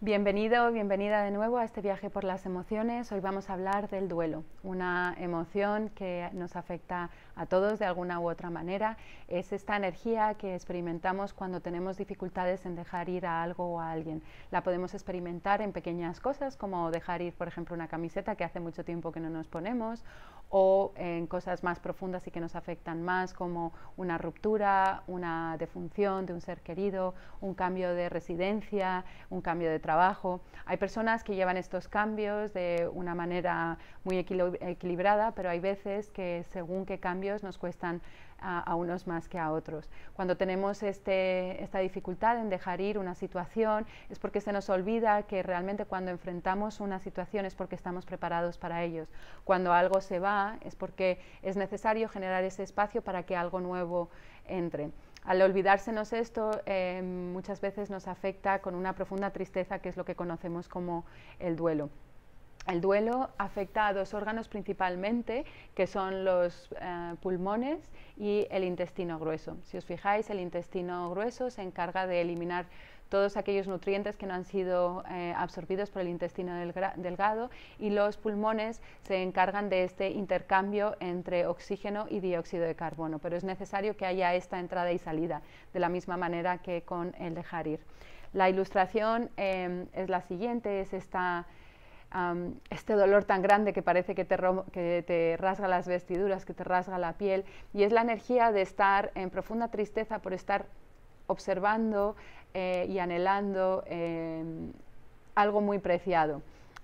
Bienvenido, bienvenida de nuevo a este viaje por las emociones. Hoy vamos a hablar del duelo, una emoción que nos afecta a todos de alguna u otra manera. Es esta energía que experimentamos cuando tenemos dificultades en dejar ir a algo o a alguien. La podemos experimentar en pequeñas cosas como dejar ir, por ejemplo, una camiseta que hace mucho tiempo que no nos ponemos o en cosas más profundas y que nos afectan más como una ruptura, una defunción de un ser querido, un cambio de residencia, un cambio de trabajo. Hay personas que llevan estos cambios de una manera muy equilibrada, pero hay veces que según qué cambios nos cuestan a, unos más que a otros. Cuando tenemos este, esta dificultad en dejar ir una situación es porque se nos olvida que realmente cuando enfrentamos una situación es porque estamos preparados para ellos. Cuando algo se va es porque es necesario generar ese espacio para que algo nuevo entre. Al olvidársenos esto, eh, muchas veces nos afecta con una profunda tristeza, que es lo que conocemos como el duelo. El duelo afecta a dos órganos principalmente, que son los eh, pulmones y el intestino grueso. Si os fijáis, el intestino grueso se encarga de eliminar todos aquellos nutrientes que no han sido eh, absorbidos por el intestino delgado y los pulmones se encargan de este intercambio entre oxígeno y dióxido de carbono, pero es necesario que haya esta entrada y salida, de la misma manera que con el dejar ir. La ilustración eh, es la siguiente, es esta este dolor tan grande que parece que te, rasga las vestiduras, que te rasga la piel, y es la energía de estar en profunda tristeza por estar observando eh, y anhelando em, algo muy preciado.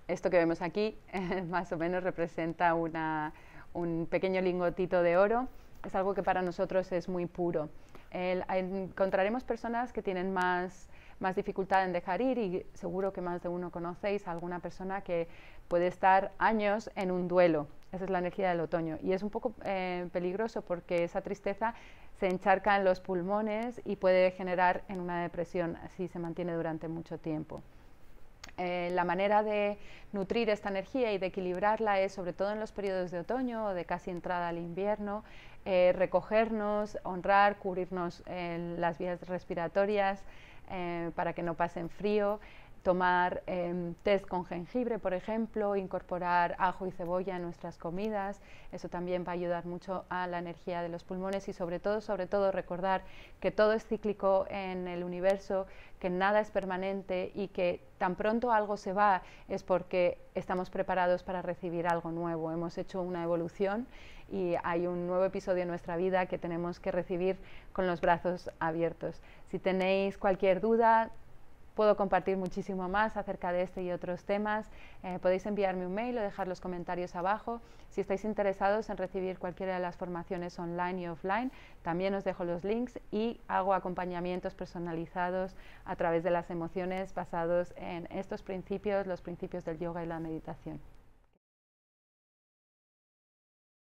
Esto que vemos aquí más o menos representa un pequeño lingotito de oro, es algo que para nosotros es muy puro. encontraremos personas que tienen más más dificultad en dejar ir y seguro que más de uno conocéis a alguna persona que puede estar años en un duelo. Esa es la energía del otoño y es un poco eh, peligroso porque esa tristeza se encharca en los pulmones y puede generar en una depresión si se mantiene durante mucho tiempo. Eh, la manera de nutrir esta energía y de equilibrarla es, sobre todo en los periodos de otoño o de casi entrada al invierno, eh, recogernos, honrar, cubrirnos las vías respiratorias, eh, para que no pasen frío, tomar eh, test con jengibre, por ejemplo, incorporar ajo y cebolla en nuestras comidas, eso también va a ayudar mucho a la energía de los pulmones y sobre todo, sobre todo recordar que todo es cíclico en el universo, que nada es permanente y que tan pronto algo se va es porque estamos preparados para recibir algo nuevo, hemos hecho una evolución y hay un nuevo episodio en nuestra vida que tenemos que recibir con los brazos abiertos. Si tenéis cualquier duda, Puedo compartir muchísimo más acerca de este y otros temas. Eh, podéis enviarme un mail o dejar los comentarios abajo. Si estáis interesados en recibir cualquiera de las formaciones online y offline, también os dejo los links y hago acompañamientos personalizados a través de las emociones basados en estos principios, los principios del yoga y la meditación.